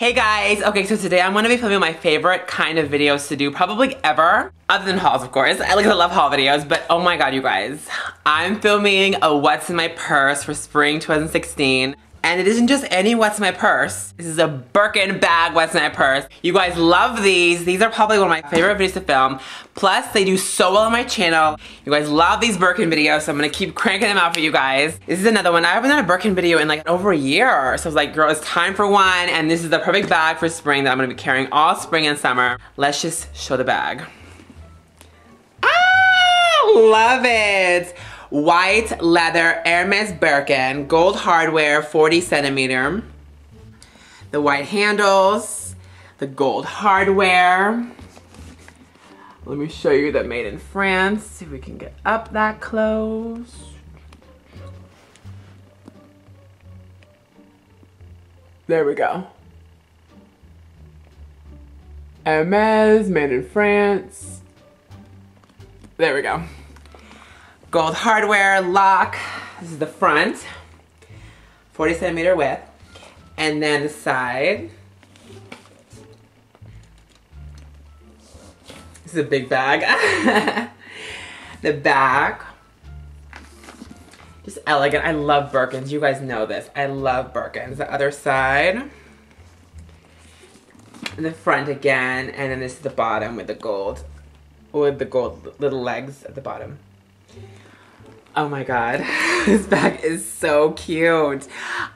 Hey guys, okay, so today I'm gonna be filming my favorite kind of videos to do, probably ever, other than hauls, of course. I like love haul videos, but oh my god, you guys. I'm filming a what's in my purse for spring 2016. And it isn't just any what's my purse. This is a Birkin bag what's my purse. You guys love these. These are probably one of my favorite videos to film. Plus, they do so well on my channel. You guys love these Birkin videos, so I'm gonna keep cranking them out for you guys. This is another one. I haven't done a Birkin video in like over a year. So I was like, girl, it's time for one. And this is the perfect bag for spring that I'm gonna be carrying all spring and summer. Let's just show the bag. Ah, love it white leather Hermes Birkin, gold hardware, 40 centimeter. The white handles, the gold hardware. Let me show you the made in France. See if we can get up that close. There we go. Hermes, made in France. There we go. Gold hardware lock. This is the front. 40 centimeter width. And then the side. This is a big bag. the back. Just elegant. I love Birkins. You guys know this. I love Birkins. The other side. And the front again. And then this is the bottom with the gold. With the gold little legs at the bottom. Oh my god, this bag is so cute.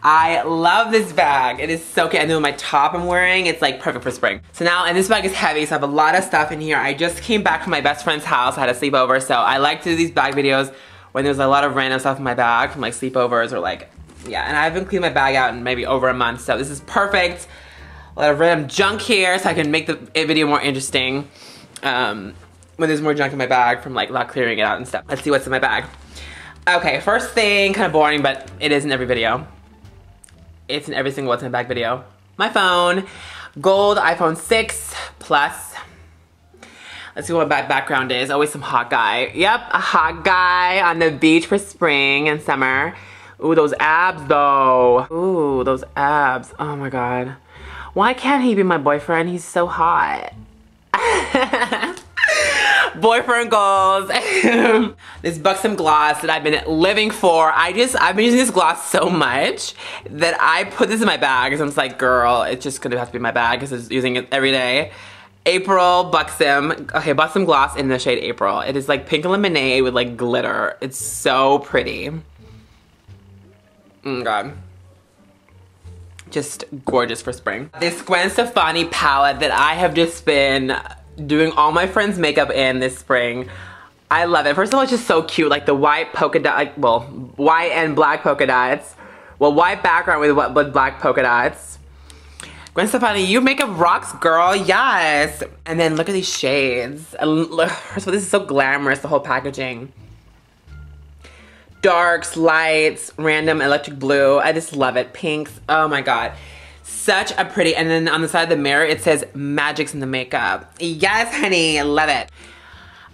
I love this bag. It is so cute. And then my top I'm wearing, it's like perfect for spring. So now, and this bag is heavy, so I have a lot of stuff in here. I just came back from my best friend's house. I had a sleepover, so I like to do these bag videos when there's a lot of random stuff in my bag from like sleepovers or like, yeah. And I haven't cleaned my bag out in maybe over a month, so this is perfect. A lot of random junk here, so I can make the video more interesting. Um, when there's more junk in my bag from like not clearing it out and stuff. Let's see what's in my bag. Okay, first thing, kind of boring, but it is in every video. It's in every single What's in my Bag video. My phone, gold iPhone 6 Plus. Let's see what my background is. Always some hot guy. Yep, a hot guy on the beach for spring and summer. Ooh, those abs though. Ooh, those abs. Oh my God. Why can't he be my boyfriend? He's so hot. boyfriend goals. this Buxom gloss that I've been living for. I just, I've been using this gloss so much that I put this in my bag because I'm just like, girl, it's just gonna have to be my bag because I'm using it every day. April Buxom, okay, Buxom gloss in the shade April. It is like pink lemonade with like glitter. It's so pretty. Oh God just gorgeous for spring. This Gwen Stefani palette that I have just been doing all my friends' makeup in this spring. I love it. First of all, it's just so cute. Like the white polka dot, like, well, white and black polka dots. Well, white background with, what, with black polka dots. Gwen Stefani, you makeup rocks, girl. Yes. And then look at these shades. First of all, this is so glamorous, the whole packaging. Darks, lights, random electric blue. I just love it. Pinks. Oh my God. Such a pretty, and then on the side of the mirror, it says Magic's in the makeup. Yes, honey, love it.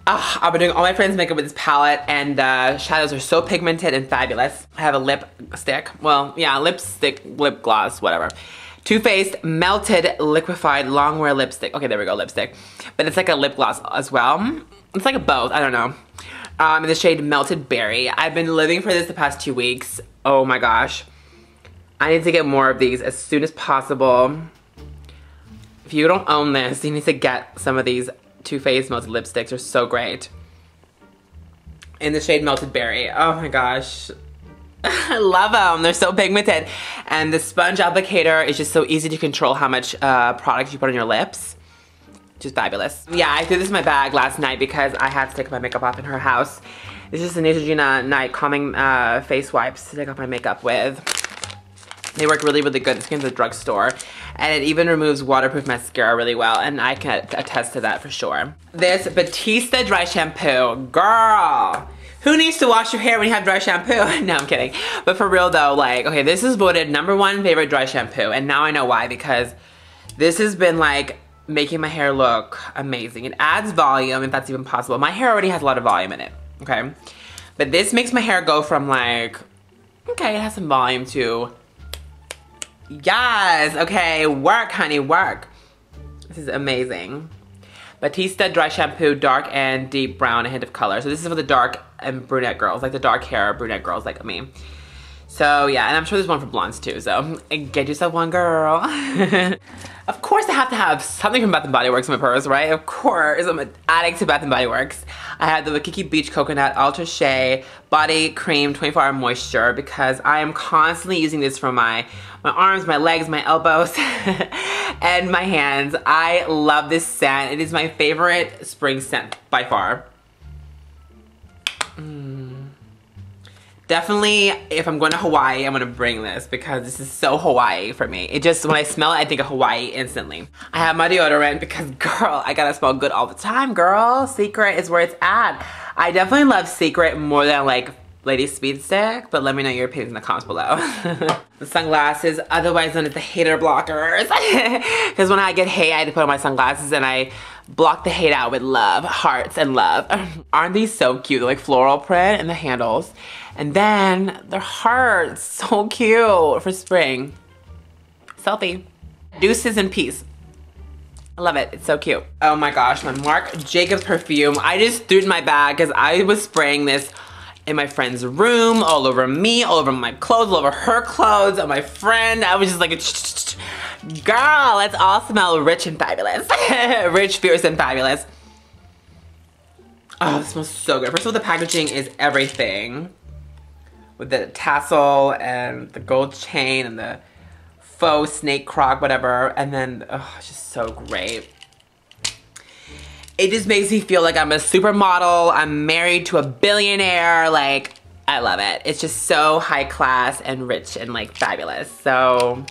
Oh, I've been doing all my friends' makeup with this palette and the shadows are so pigmented and fabulous. I have a lipstick, well, yeah, lipstick, lip gloss, whatever. Too Faced Melted Liquefied Longwear Lipstick. Okay, there we go, lipstick. But it's like a lip gloss as well. It's like a both, I don't know. Um, in the shade Melted Berry. I've been living for this the past two weeks. Oh my gosh. I need to get more of these as soon as possible. If you don't own this, you need to get some of these Too Faced Melted Lipsticks. They're so great. In the shade Melted Berry. Oh my gosh. I love them. They're so pigmented. And the sponge applicator is just so easy to control how much uh, product you put on your lips. Just fabulous. Yeah, I threw this in my bag last night because I had to take my makeup off in her house. This is the Neutrogena Night Calming uh, Face Wipes to take off my makeup with. They work really, really good. This to the drugstore. And it even removes waterproof mascara really well. And I can attest to that for sure. This Batiste Dry Shampoo. Girl! Who needs to wash your hair when you have dry shampoo? no, I'm kidding. But for real though, like, okay, this is voted number one favorite dry shampoo. And now I know why. Because this has been like making my hair look amazing. It adds volume, if that's even possible. My hair already has a lot of volume in it, okay? But this makes my hair go from like, okay, it has some volume to Yes, okay, work, honey, work. This is amazing. Batiste Dry Shampoo, dark and deep brown, a hint of color. So this is for the dark and brunette girls, like the dark hair brunette girls like me. So yeah, and I'm sure there's one for blondes too, so get yourself one, girl. of course I have to have something from Bath & Body Works in my purse, right? Of course, I'm an addict to Bath & Body Works. I have the Waikiki Beach Coconut Ultra Shea Body Cream 24 Hour Moisture because I am constantly using this for my, my arms, my legs, my elbows, and my hands. I love this scent. It is my favorite spring scent by far. Mm. Definitely, if I'm going to Hawaii, I'm going to bring this because this is so Hawaii for me. It just, when I smell it, I think of Hawaii instantly. I have my deodorant because, girl, I gotta smell good all the time, girl. Secret is where it's at. I definitely love Secret more than like Lady Speed Stick, but let me know your opinions in the comments below. the sunglasses, otherwise known as the hater blockers. Because when I get hate, I have to put on my sunglasses and I block the hate out with love, hearts and love. Aren't these so cute? They're like floral print and the handles. And then their hearts, so cute for spring. Selfie. Deuces and peace. I love it, it's so cute. Oh my gosh, my Marc Jacobs perfume. I just threw it in my bag because I was spraying this in my friend's room, all over me, all over my clothes, all over her clothes, on my friend. I was just like, girl, let's all smell rich and fabulous. rich, fierce, and fabulous. Oh, this smells so good. First of all, the packaging is everything with the tassel and the gold chain and the faux snake croc, whatever. And then, oh, it's just so great. It just makes me feel like I'm a supermodel. I'm married to a billionaire. Like, I love it. It's just so high class and rich and like fabulous. So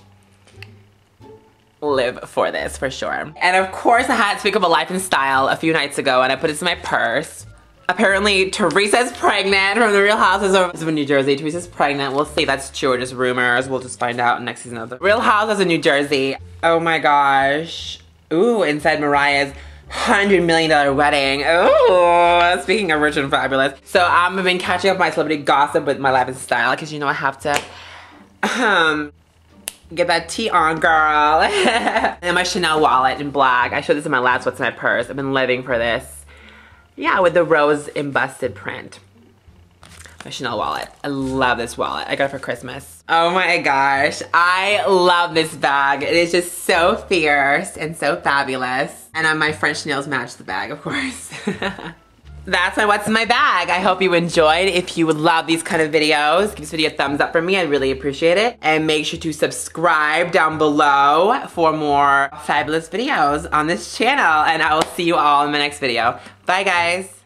live for this for sure. And of course I had a Life & Style a few nights ago and I put this in my purse. Apparently, Teresa's pregnant from the Real Houses of New Jersey. Teresa's pregnant. We'll see that's true just rumors. We'll just find out next season of the Real Houses of New Jersey. Oh my gosh. Ooh, inside Mariah's $100 million wedding. Oh, speaking of rich and fabulous. So I've been catching up my celebrity gossip with my life and style because you know I have to um, get that tea on, girl. and my Chanel wallet in black. I showed this in my last What's in My Purse. I've been living for this. Yeah, with the rose embossed print. My Chanel wallet. I love this wallet. I got it for Christmas. Oh my gosh. I love this bag. It is just so fierce and so fabulous. And uh, my French nails match the bag, of course. That's my what's in my bag. I hope you enjoyed. If you would love these kind of videos, give this video a thumbs up for me. I'd really appreciate it. And make sure to subscribe down below for more fabulous videos on this channel. And I will see you all in my next video. Bye guys.